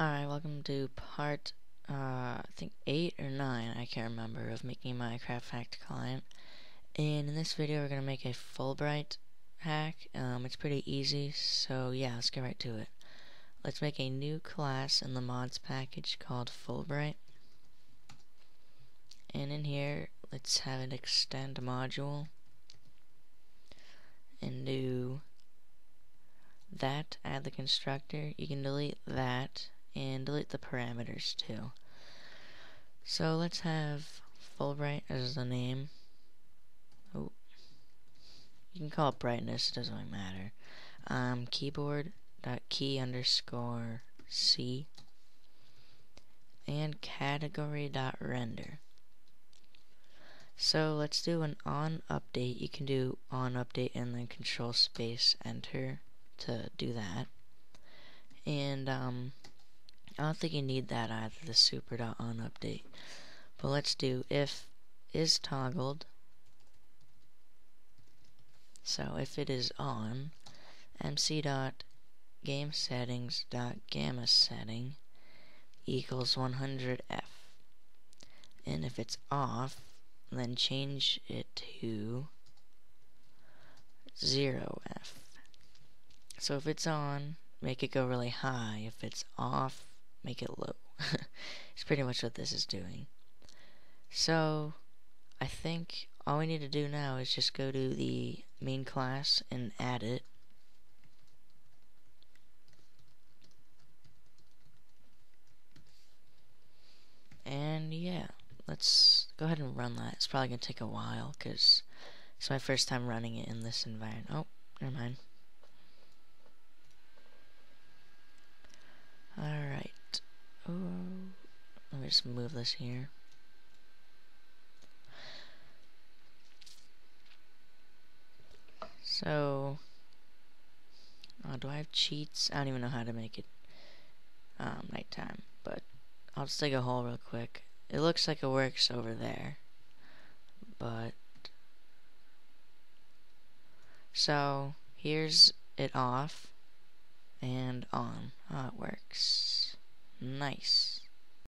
Alright, welcome to part, uh, I think 8 or 9, I can't remember, of making my Craftfactor client. And in this video we're going to make a Fullbright hack. Um, it's pretty easy, so yeah, let's get right to it. Let's make a new class in the mods package called Fullbright. And in here, let's have an extend module. And do that, add the constructor. You can delete that and delete the parameters too. So let's have Fullbright as the name. Oh, you can call it brightness, it doesn't really matter. Um, keyboard dot key underscore C and category dot render. So let's do an on update. You can do on update and then control space enter to do that. And um, I don't think you need that either, the super dot on update. But let's do if is toggled. So if it is on, mc dot game settings dot gamma setting equals 100f. And if it's off, then change it to 0f. So if it's on, make it go really high. If it's off, make it low. it's pretty much what this is doing. So, I think all we need to do now is just go to the main class and add it. And yeah, let's go ahead and run that. It's probably going to take a while because it's my first time running it in this environment. Oh, never mind. Alright. Oh, let just move this here. So, uh, do I have cheats? I don't even know how to make it um, nighttime, but I'll just dig a hole real quick. It looks like it works over there, but so here's it off and on. Oh, it works. Nice.